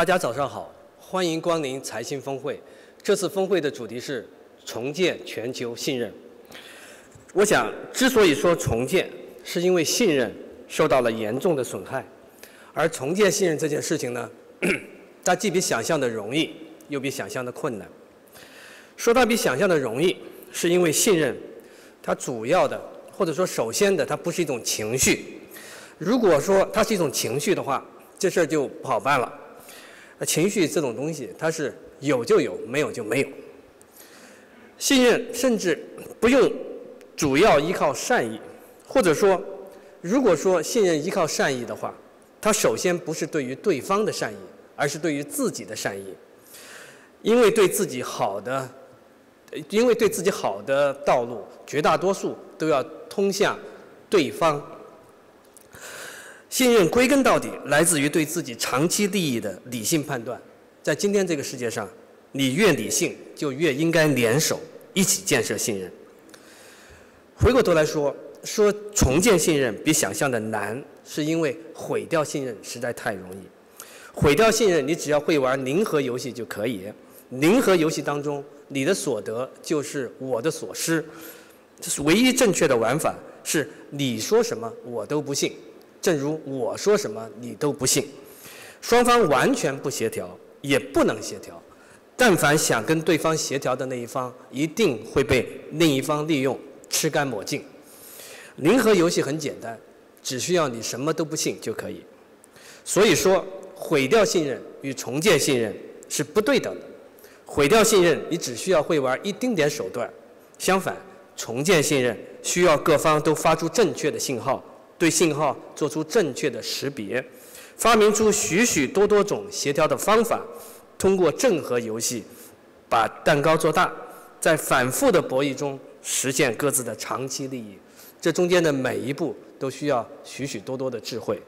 大家早上好，欢迎光临财新峰会。这次峰会的主题是重建全球信任。我想，之所以说重建，是因为信任受到了严重的损害。而重建信任这件事情呢，它既比想象的容易，又比想象的困难。说它比想象的容易，是因为信任，它主要的或者说首先的，它不是一种情绪。如果说它是一种情绪的话，这事儿就不好办了。情绪这种东西，它是有就有，没有就没有。信任甚至不用主要依靠善意，或者说，如果说信任依靠善意的话，它首先不是对于对方的善意，而是对于自己的善意。因为对自己好的，因为对自己好的道路，绝大多数都要通向对方。信任归根到底来自于对自己长期利益的理性判断。在今天这个世界上，你越理性，就越应该联手一起建设信任。回过头来说，说重建信任比想象的难，是因为毁掉信任实在太容易。毁掉信任，你只要会玩零和游戏就可以。零和游戏当中，你的所得就是我的所失。这是唯一正确的玩法，是你说什么我都不信。正如我说什么你都不信，双方完全不协调，也不能协调。但凡想跟对方协调的那一方，一定会被另一方利用，吃干抹净。零和游戏很简单，只需要你什么都不信就可以。所以说，毁掉信任与重建信任是不对等的。毁掉信任，你只需要会玩一丁点手段；相反，重建信任需要各方都发出正确的信号。对信号做出正确的识别，发明出许许多多种协调的方法，通过正和游戏把蛋糕做大，在反复的博弈中实现各自的长期利益。这中间的每一步都需要许许多多的智慧，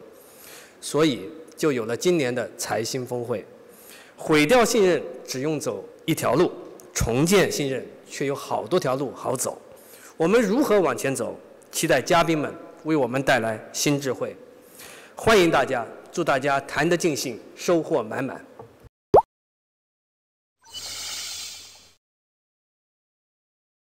所以就有了今年的财新峰会。毁掉信任只用走一条路，重建信任却有好多条路好走。我们如何往前走？期待嘉宾们。为我们带来新智慧，欢迎大家，祝大家谈得尽兴，收获满满。